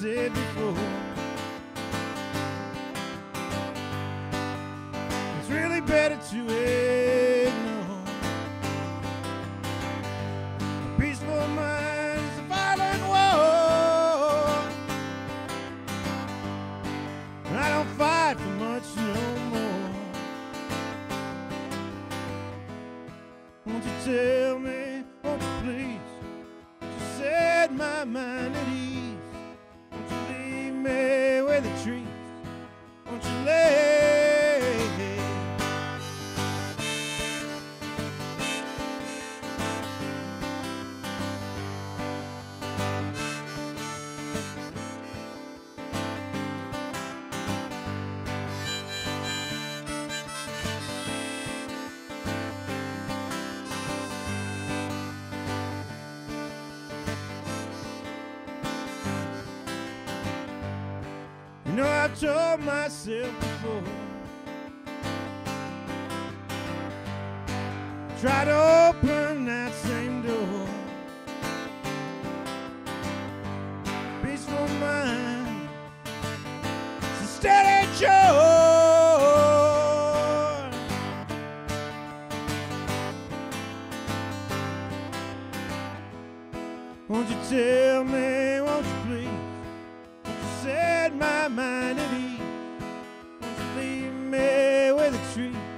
said before. It's really better to ignore. A peaceful mind is a violent war. I don't fight for much no more. Won't you tell me, won't you please? Set my mind at ease. The trees? Told myself before. Try to open that same door. Peaceful mind, it's a steady joy. Won't you tell me, won't you please? Won't you set my mind me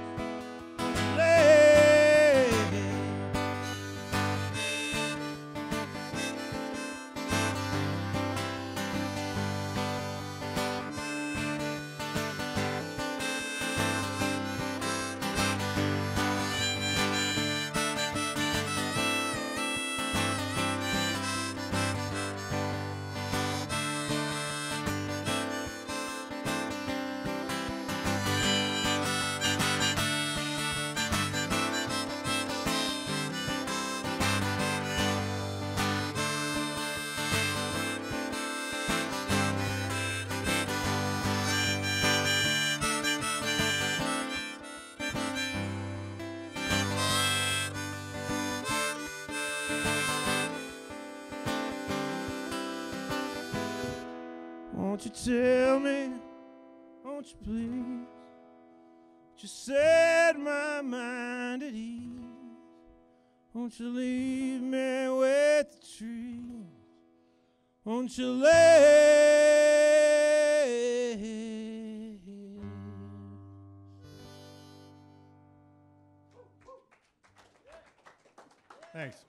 Won't you tell me? Won't you please? Just set my mind at ease. Won't you leave me with the trees? Won't you lay? Thanks.